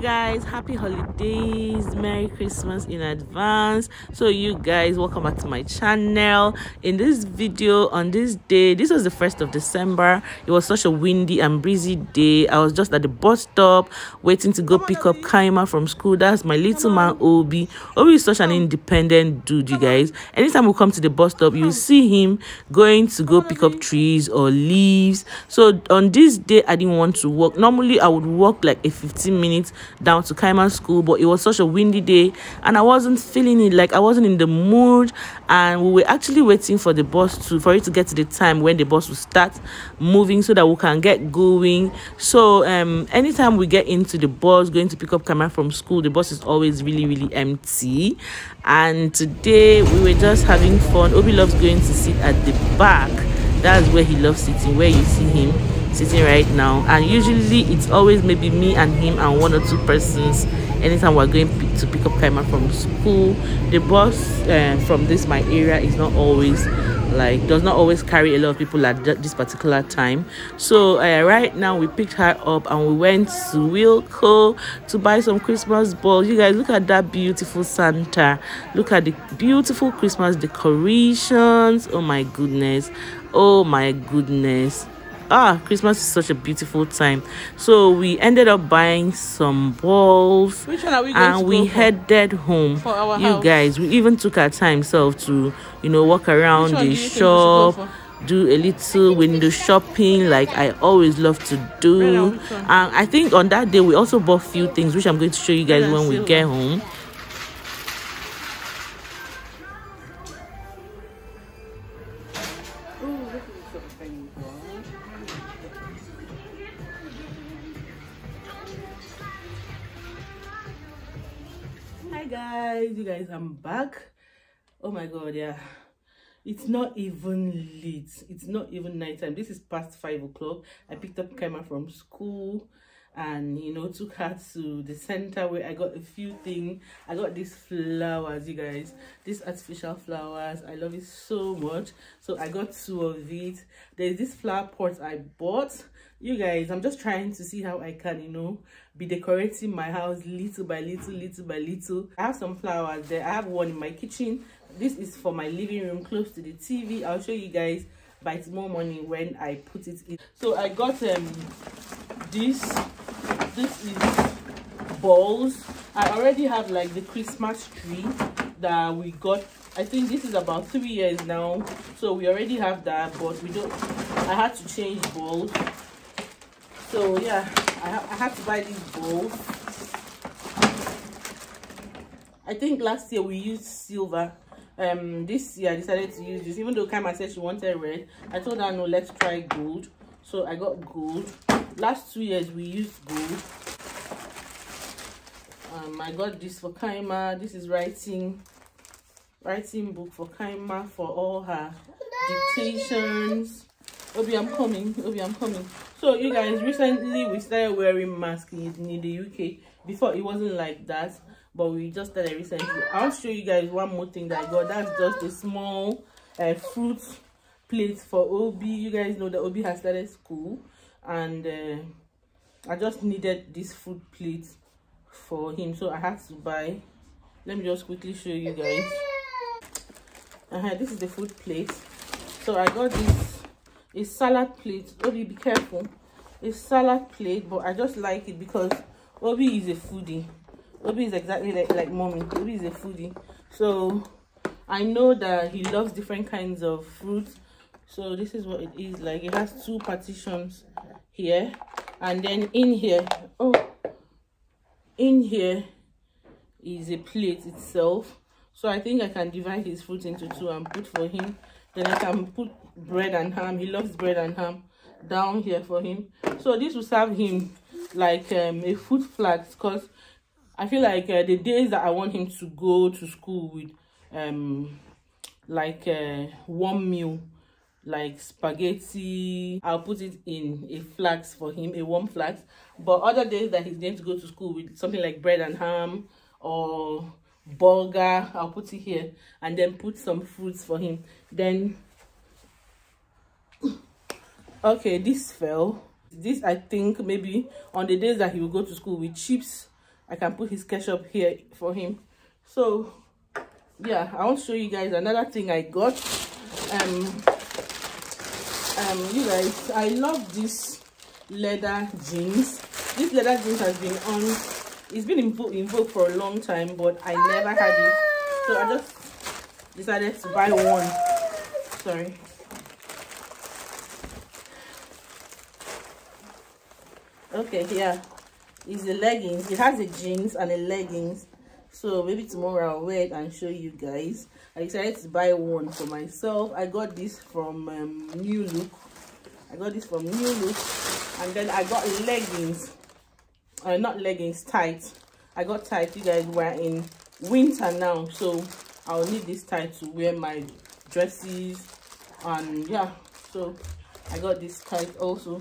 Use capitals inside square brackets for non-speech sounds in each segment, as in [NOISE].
guys happy holidays merry christmas in advance. So you guys welcome back to my channel. In this video on this day this was the first of december. It was such a windy and breezy day. I was just at the bus stop waiting to go pick up kaima from school. That's my little man obi. Obi is such an independent dude you guys. Anytime we come to the bus stop you see him going to go pick up trees or leaves. So on this day i didn't want to walk. Normally i would walk like a 15 minutes down to Kaima school, but it was such a windy day and I wasn't feeling it like I wasn't in the mood. And we were actually waiting for the bus to for it to get to the time when the bus will start moving so that we can get going. So um anytime we get into the bus going to pick up Kaima from school, the bus is always really, really empty. And today we were just having fun. Obi loves going to sit at the back. That's where he loves sitting, where you see him sitting right now. And usually it's always maybe me and him and one or two persons anytime we're going to pick up Kaima from school. The bus uh, from this my area is not always like does not always carry a lot of people at this particular time. So uh, right now we picked her up and we went to wilko to buy some christmas balls. You guys look at that beautiful santa. Look at the beautiful christmas decorations. Oh my goodness. Oh my goodness ah christmas is such a beautiful time. So we ended up buying some balls Which one are we and we headed home. For our you house? guys we even took our time self to you know walk around the do you think we should go shop do a little window shopping like i always love to do. Brenda, which one? and i think on that day we also bought few things which i'm going to show you guys when we get home my god yeah. It's not even late. It's not even nighttime this is past five o'clock. I picked up Kaima from school and you know took her to the center where i got a few things. I got these flowers you guys. These artificial flowers. I love it so much. So i got two of it. There's this flower pot i bought. You guys i'm just trying to see how i can you know be decorating my house little by little little by little. I have some flowers there. I have one in my kitchen this is for my living room close to the tv i'll show you guys by tomorrow morning when i put it in. So i got um this this is balls. I already have like the christmas tree that we got. I think this is about three years now. So we already have that but we don't i had to change balls. So yeah i, ha I had to buy these balls. I think last year we used silver um this year i decided to use this. Even though Kaima said she wanted red i told her no let's try gold. So i got gold. Last two years we used gold. Um i got this for Kaima this is writing writing book for Kaima for all her dictations obi i'm coming. Obi i'm coming. So you guys recently we started wearing masks in, in the uk before it wasn't like that but we just started recently. I'll show you guys one more thing that i got. That's just a small uh, fruit plate for obi. You guys know that obi has started school and uh, i just needed this fruit plate for him so i had to buy. Let me just quickly show you guys. Uh -huh, this is the food plate. So i got this a salad plate. Obi be careful. A salad plate but i just like it because obi is a foodie. Obi is exactly like like mommy. Obi is a foodie. So i know that he loves different kinds of fruits. So this is what it is. Like it has two partitions here and then in here oh in here is a plate itself. So i think i can divide his fruit into two and put for him. Then i can put bread and ham. He loves bread and ham down here for him. So this will serve him like um, a food flat because i feel like uh, the days that i want him to go to school with um like uh, one meal like spaghetti i'll put it in a flax for him a warm flax but other days that he's going to go to school with something like bread and ham or burger i'll put it here and then put some fruits for him. Then okay this fell this i think maybe on the days that he will go to school with chips I can put his ketchup here for him. So yeah, I want to show you guys another thing I got. Um, um, you guys, I love this leather jeans. This leather jeans has been on, it's been in, in vogue for a long time, but I never had it. So I just decided to buy one. Sorry. Okay, yeah. It's the leggings. It has a jeans and a leggings. So maybe tomorrow I'll wear it and show you guys. I decided to buy one for myself. I got this from um, New Look. I got this from New Look. And then I got leggings. Uh, not leggings, tight. I got tight. You guys, we're in winter now. So I'll need this tight to wear my dresses. And yeah, so I got this tight also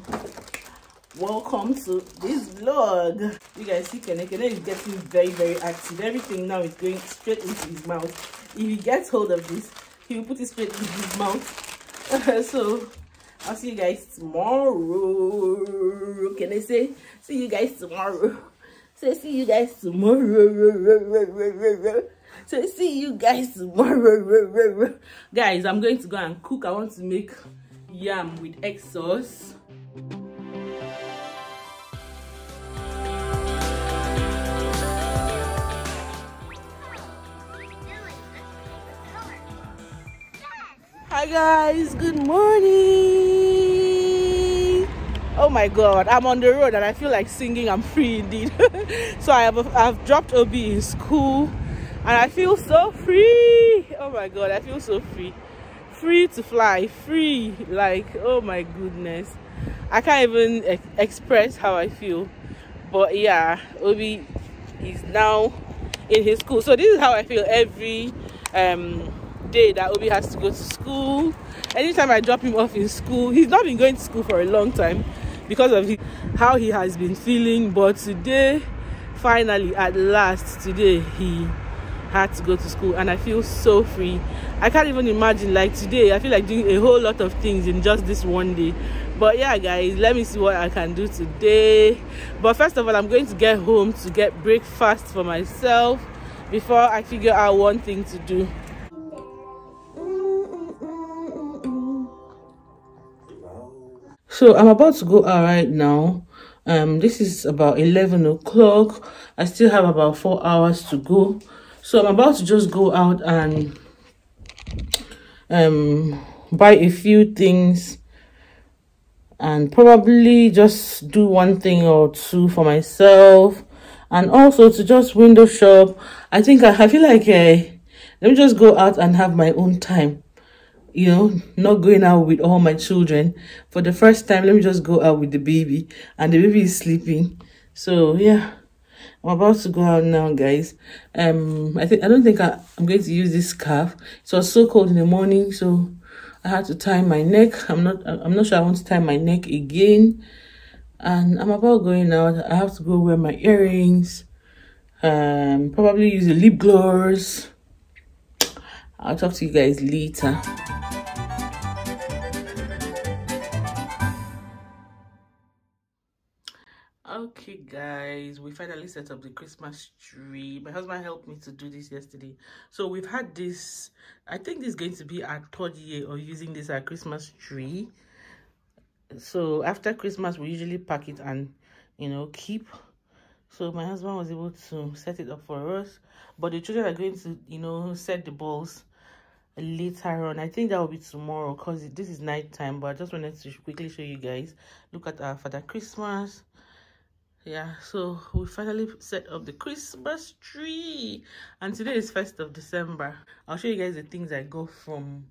welcome to this vlog. You guys see Kene Kene is getting very very active. Everything now is going straight into his mouth. If he gets hold of this he will put it straight into his mouth. [LAUGHS] So I'll see you guys tomorrow. Can I say see you guys tomorrow. So see you guys tomorrow. So see you guys tomorrow. Guys I'm going to go and cook. I want to make yam with egg sauce guys. Good morning. Oh my god i'm on the road and i feel like singing. I'm free indeed. [LAUGHS] So i have i've dropped obi in school and i feel so free. Oh my god i feel so free. Free to fly free like oh my goodness. I can't even express how i feel. But yeah obi is now in his school. So this is how i feel every um day that Obi has to go to school. Anytime I drop him off in school, he's not been going to school for a long time because of how he has been feeling. But today, finally, at last, today, he had to go to school and I feel so free. I can't even imagine like today, I feel like doing a whole lot of things in just this one day. But yeah, guys, let me see what I can do today. But first of all, I'm going to get home to get breakfast for myself before I figure out one thing to do. So i'm about to go out right now. Um this is about 11 o'clock. I still have about four hours to go. So i'm about to just go out and um buy a few things and probably just do one thing or two for myself. And also to just window shop. I think i, I feel like uh, let me just go out and have my own time you know, not going out with all my children. For the first time, let me just go out with the baby. And the baby is sleeping. So, yeah. I'm about to go out now, guys. Um, I think I don't think I, I'm going to use this scarf. It was so cold in the morning, so I had to tie my neck. I'm not I'm not sure I want to tie my neck again. And I'm about going out. I have to go wear my earrings. Um, probably use a lip gloss. I'll talk to you guys later. okay guys we finally set up the christmas tree. My husband helped me to do this yesterday. So we've had this i think this is going to be our third year of using this our christmas tree. So after christmas we usually pack it and you know keep. So my husband was able to set it up for us. But the children are going to you know set the balls later on. I think that will be tomorrow because this is night time but i just wanted to quickly show you guys. Look at our father christmas. Yeah so we finally set up the christmas tree. And today is first of december. I'll show you guys the things i got from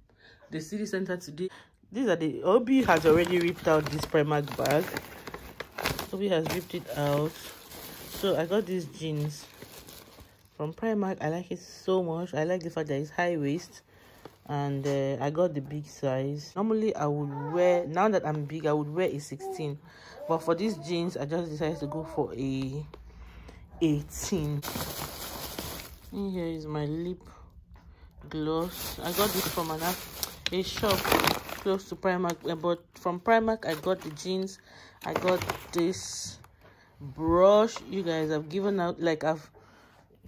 the city center today. These are the obi has already ripped out this primark bag. Obi has ripped it out. So i got these jeans from primark. I like it so much. I like the fact that it's high waist and uh, i got the big size. Normally i would wear now that i'm big i would wear a 16 but for these jeans i just decided to go for a 18 and here is my lip gloss. I got this from an a shop close to primark uh, but from primark i got the jeans. I got this brush. You guys i've given out like i've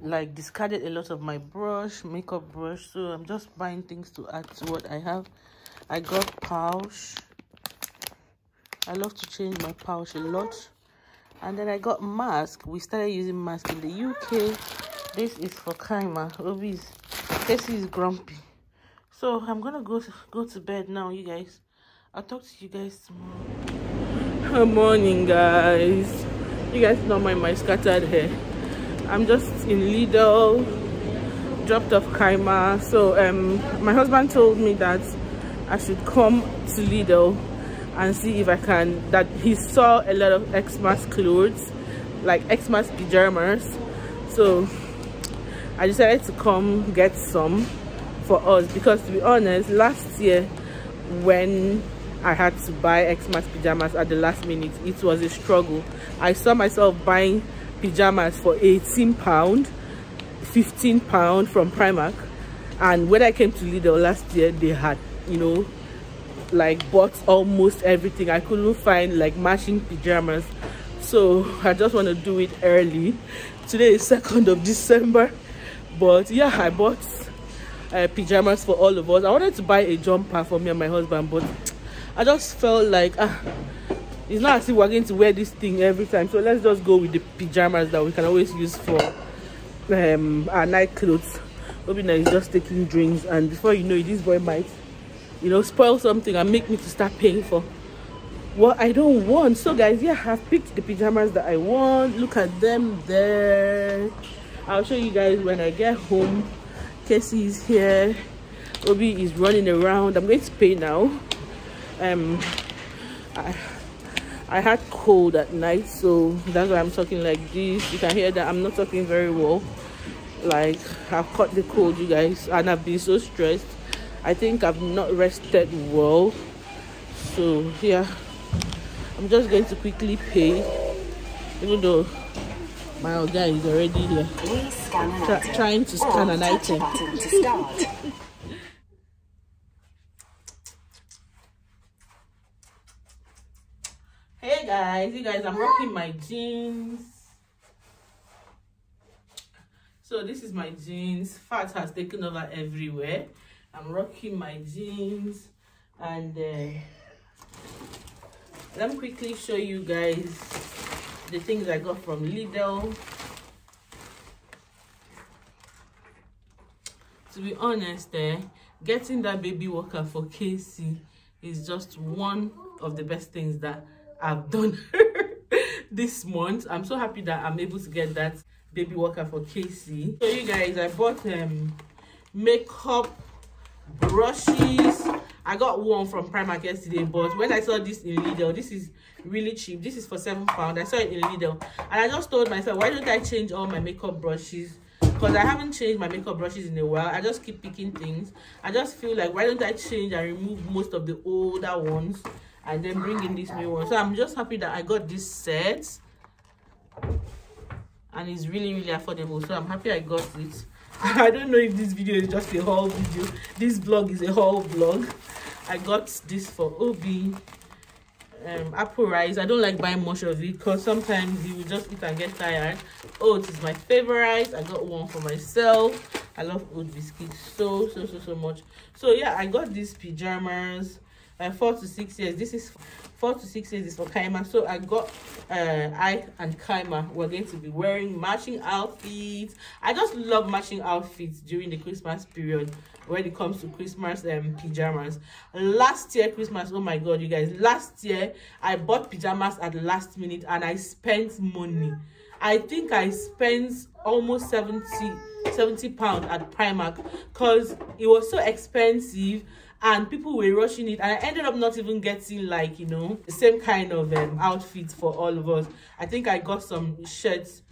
like discarded a lot of my brush makeup brush so i'm just buying things to add to what i have. I got pouch. I love to change my pouch a lot. And then i got mask. We started using mask in the uk this is for kaima. Obi's casey is grumpy. So i'm gonna go to, go to bed now you guys. I'll talk to you guys tomorrow. Good morning guys. You guys don't mind my scattered hair i'm just in lidl dropped off kaima so um my husband told me that i should come to lidl and see if i can that he saw a lot of xmas clothes like xmas pajamas so i decided to come get some for us because to be honest last year when I had to buy Xmas pajamas at the last minute. It was a struggle. I saw myself buying pajamas for 18 pound, 15 pound from Primark. And when I came to Lidl last year, they had, you know, like bought almost everything. I couldn't find like matching pajamas. So [LAUGHS] I just want to do it early. Today is 2nd of December. But yeah, I bought uh, pajamas for all of us. I wanted to buy a jumper for me and my husband, but I just felt like ah, it's not as if we're going to wear this thing every time. So let's just go with the pajamas that we can always use for um, our night clothes. Obina is just taking drinks, and before you know it, this boy might, you know, spoil something and make me to start paying for what I don't want. So guys, yeah, I've picked the pajamas that I want. Look at them there. I'll show you guys when I get home. Casey is here. Obi is running around. I'm going to pay now um I, I had cold at night so that's why i'm talking like this. You can hear that i'm not talking very well. Like i've caught the cold you guys and i've been so stressed. I think i've not rested well. So yeah. I'm just going to quickly pay even though my guy is already here. Trying to scan an item [LAUGHS] guys. You guys i'm rocking my jeans. So this is my jeans. Fat has taken over everywhere. I'm rocking my jeans. And uh, let me quickly show you guys the things i got from lidl. To be honest eh, getting that baby walker for casey is just one of the best things that I've done [LAUGHS] this month. I'm so happy that I'm able to get that baby walker for Casey. So you guys, I bought um makeup brushes. I got one from Primark yesterday, but when I saw this in Lidl, this is really cheap. This is for seven pound. I saw it in Lidl, and I just told myself, why don't I change all my makeup brushes? Because I haven't changed my makeup brushes in a while. I just keep picking things. I just feel like why don't I change and remove most of the older ones and then bring in this new one. So i'm just happy that i got this set. And it's really really affordable. So i'm happy i got it. [LAUGHS] I don't know if this video is just a haul video. This vlog is a haul vlog. I got this for obi um apple rice. I don't like buying much of it because sometimes you will just eat and get tired. Oh is my favorite. I got one for myself. I love oat biscuits so so so so much. So yeah i got these pajamas uh, four to six years. This is four to six years is for kaima. So i got uh i and kaima we're going to be wearing matching outfits. I just love matching outfits during the christmas period when it comes to christmas um pajamas. Last year christmas oh my god you guys. Last year i bought pajamas at the last minute and i spent money. I think i spent almost 70 70 pounds at primark because it was so expensive and people were rushing it. And i ended up not even getting like you know the same kind of um, outfit for all of us. I think i got some shirts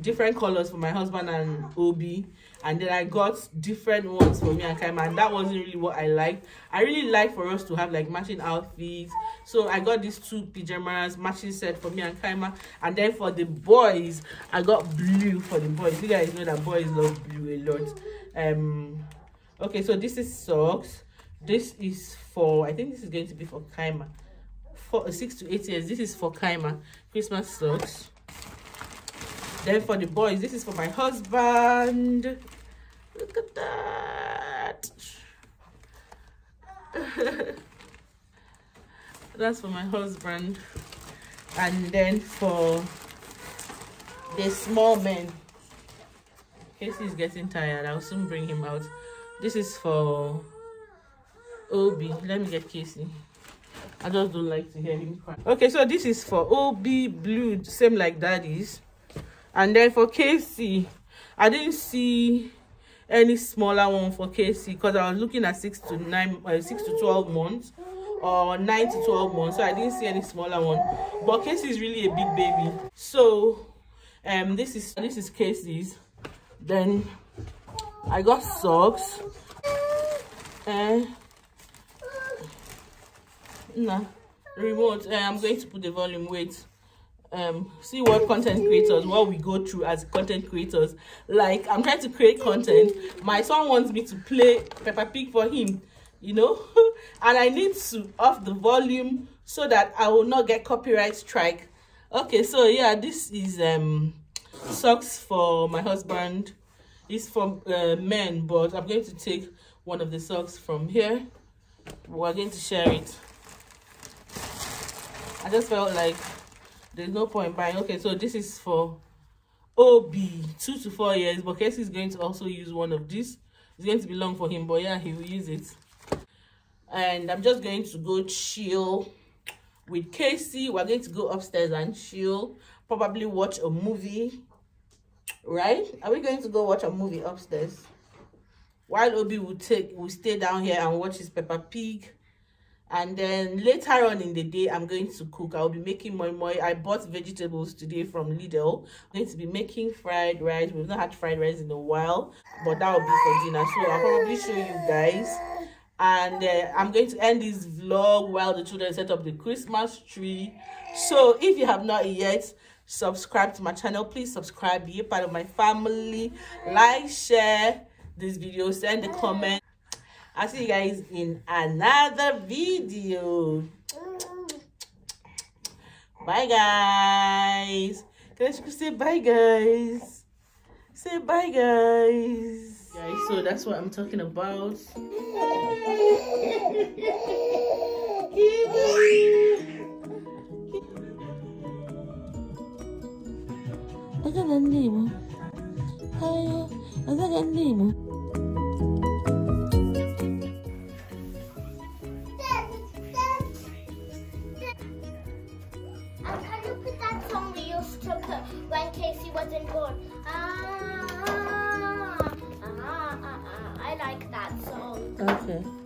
different colors for my husband and obi. And then i got different ones for me and kaima. And that wasn't really what i liked. I really like for us to have like matching outfits. So i got these two pajamas matching set for me and kaima. And then for the boys i got blue for the boys. You guys know that boys love blue a lot. Um okay so this is socks this is for i think this is going to be for kaima. For uh, six to eight years this is for kaima. Christmas socks. Then for the boys this is for my husband. Look at that. [LAUGHS] That's for my husband. And then for the small men. Casey is getting tired i'll soon bring him out. This is for obi let me get casey i just don't like to hear him cry. Okay so this is for obi blue same like daddy's. And then for casey i didn't see any smaller one for casey because i was looking at six to nine uh, six to 12 months or 9 to 12 months so i didn't see any smaller one. But casey is really a big baby. So um this is this is casey's then i got socks. And nah. Remote uh, i'm going to put the volume wait. Um see what content creators what we go through as content creators. Like i'm trying to create content. My son wants me to play peppa pig for him you know? [LAUGHS] And i need to off the volume so that i will not get copyright strike. Okay so yeah this is um socks for my husband. It's for uh, men but i'm going to take one of the socks from here. We're going to share it i just felt like there's no point buying. Okay so this is for ob two to four years but casey is going to also use one of these. It's going to be long for him but yeah he will use it. And i'm just going to go chill with casey we're going to go upstairs and chill probably watch a movie right? Are we going to go watch a movie upstairs? While obi will take will stay down here and watch his peppa pig and then later on in the day i'm going to cook. I'll be making more more i bought vegetables today from lidl. I'm going to be making fried rice. We've not had fried rice in a while but that will be for dinner. So i'll probably show you guys. And uh, i'm going to end this vlog while the children set up the christmas tree. So if you have not yet subscribe to my channel please subscribe. Be a part of my family. Like share this video. Send a comment i'll see you guys in another video. Bye guys. Can I just say bye guys? Say bye guys. Guys so that's what i'm talking about. Agak nemo. Ayo, agak nemo. wasn't born. Ah ah ah, ah, ah, ah, I like that song. Okay.